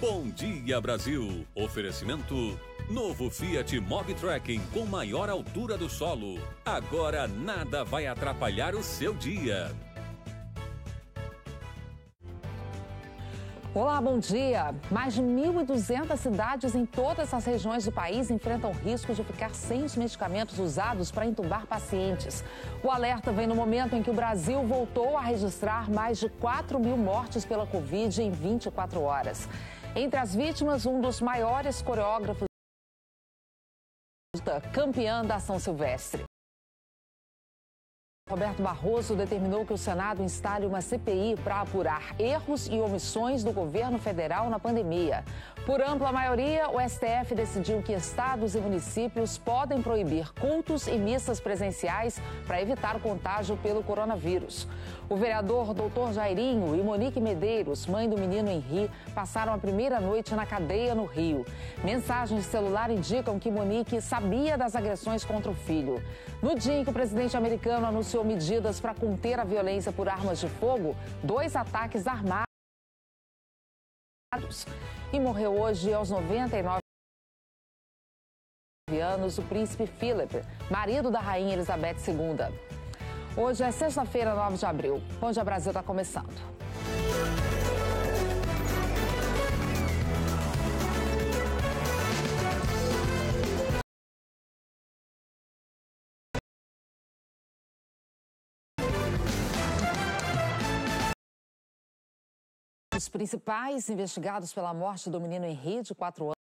Bom dia, Brasil. Oferecimento. Novo Fiat Mobi Tracking com maior altura do solo. Agora nada vai atrapalhar o seu dia. Olá, bom dia. Mais de 1.200 cidades em todas as regiões do país enfrentam risco de ficar sem os medicamentos usados para entubar pacientes. O alerta vem no momento em que o Brasil voltou a registrar mais de 4 mil mortes pela Covid em 24 horas. Entre as vítimas, um dos maiores coreógrafos campeã da São Silvestre. Roberto Barroso determinou que o Senado instale uma CPI para apurar erros e omissões do governo federal na pandemia. Por ampla maioria, o STF decidiu que estados e municípios podem proibir cultos e missas presenciais para evitar o contágio pelo coronavírus. O vereador Doutor Jairinho e Monique Medeiros, mãe do menino Henri, passaram a primeira noite na cadeia no Rio. Mensagens de celular indicam que Monique sabia das agressões contra o filho. No dia em que o presidente americano anunciou medidas para conter a violência por armas de fogo, dois ataques armados e morreu hoje aos 99 anos o príncipe Philip, marido da rainha Elizabeth II. Hoje é sexta-feira, 9 de abril. Bom Dia Brasil está começando. Os principais investigados pela morte do menino Henrique, de 4 anos,